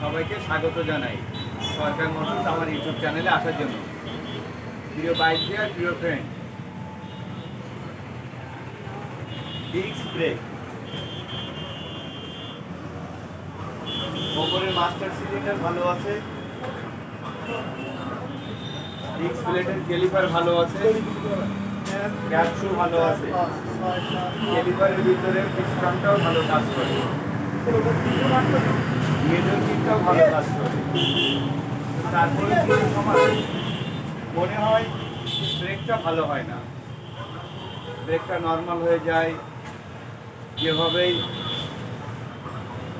সবাইকে স্বাগত জানাই সরকার মোটরস আমার ইউটিউব চ্যানেলে আসার জন্য। প্রিয় বাইক ডিয়ার প্রিয় ফ্রেন্ড ডিস্ক ওপরের মাস্টার সিলিন্ডার ভালো আছে। ডিস্ক প্লেটের ভালো আছে। ভালো আছে। ভিতরে ভালো কাজ করে। মিডল কিটটাও ভালো কাজ করে। তারপরে মনে হয় ব্রেকটা ভালো হয় না। ব্রেকটা নর্মাল হয়ে যায়। যেভাবেই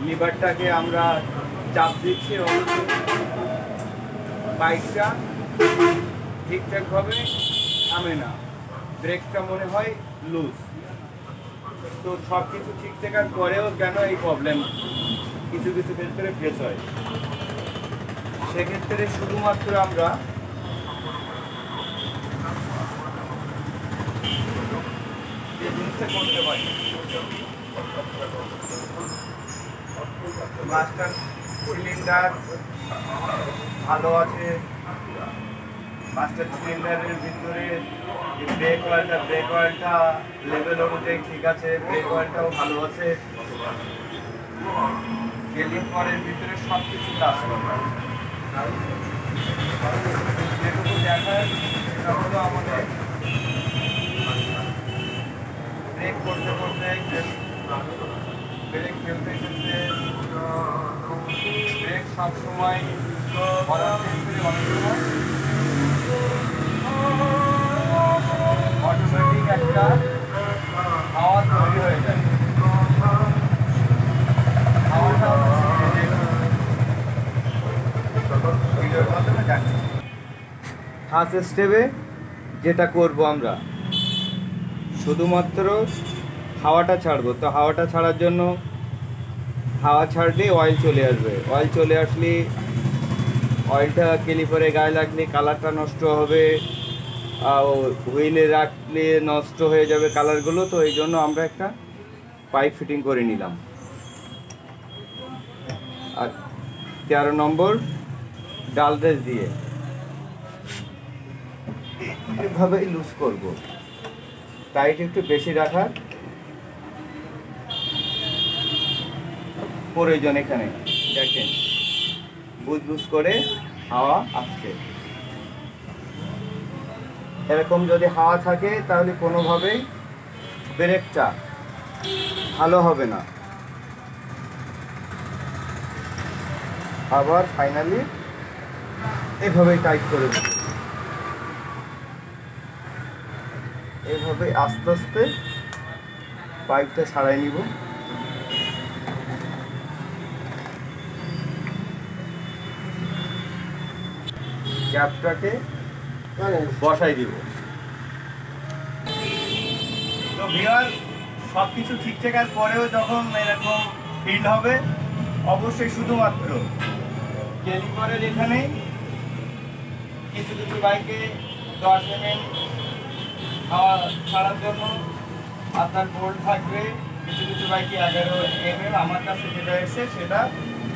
লিভারটাকে আমরা চাপ দিচ্ছি বাইকটা ঠিকঠাকভাবে থামে না। ব্রেকটা মনে হয় লুজ তো সব কিছু ঠিক থাকার পরেও কেন এই প্রবলেম কিছু কিছু ক্ষেত্রে ফেস হয়। সেক্ষেত্রে শুধুমাত্র আমরা করতে পারি মাস্টার সিলিন্ডার ভালো আছে মাস্টার সিলিন্ডারের ভিতরে ব্রেক অয়েলটা ব্রেক অয়েলটা লেভেল অনুযায়ী ঠিক আছে ব্রেক অয়েলটাও ভালো আছে। ক্যালিপারের ভিতরে সব কিছু কাজ করে যেটুকু দেখার সেটা হলো আমাদের ব্রেক করতে করতে ব্রেক ফেলতে ফেলতে ব্রেক সবসময় অটোমেটিক একটা হাওয়া তৈরি হয়ে যায় হাওয়াটা জানি ফার্স্ট স্টেপে যেটা করব আমরা, শুধুমাত্র হাওয়াটা ছাড়বো। তো হাওয়াটা ছাড়ার জন্য হাওয়া ছাড়লেই অয়েল চলে আসবে। অয়েল চলে আসলে অয়েলটা ক্যালিপারে গায়ে লাগলে কালারটা নষ্ট হবে হুইলে রাখলে নষ্ট হয়ে যাবে কালারগুলো তো এই জন্য আমরা একটা পাইপ ফিটিং করে নিলাম। আর তেরো নম্বর ডাল ড্রেস দিয়ে। এভাবেই লুজ করব। টাইট একটু বেশি রাখার প্রয়োজন এখানে। দেখেন, বুঝ করে হাওয়া আসছে। এরকম যদি হাওয়া থাকে, তাহলে কোনোভাবেই ব্রেকটা ভালো হবে না। আবার ফাইনালি এভাবেই টাইট করে দেব। এভাবে আস্তে আস্তে পাইপটা ছাড়াই নিব। ক্যাপটাকে বসাই দিব। তো ভিওর সব কিছু ঠিক থাকার পরেও যখন এরকম ফিল হবে, অবশ্যই শুধুমাত্র ক্যালিপারের এখানে কিছু কিছু বাইকে দশ এমএম হাওয়া ছাড়ার জন্য আপনার বোল্ট থাকবে। কিছু কিছু বাইকে এগারো এমএম আমার কাছে যেটা এসে সেটা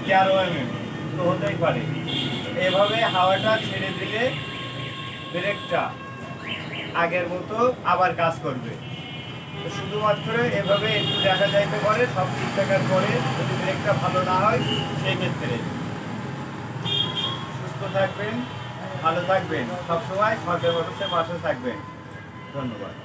তেরো এমএম তো হতেই পারে। এভাবে হাওয়াটা ছেড়ে দিলে ব্রেকটা আগের মতো আবার কাজ করবে। শুধুমাত্র এভাবে একটু দেখা যাইতে পারে, সব ঠিক থাকার পরে যদি ব্রেকটা ভালো না হয়, সেই ক্ষেত্রে। সুস্থ থাকবেন। ভালো থাকবেন। সবসময় সরকার পাশে থাকবেন। ধন্যবাদ।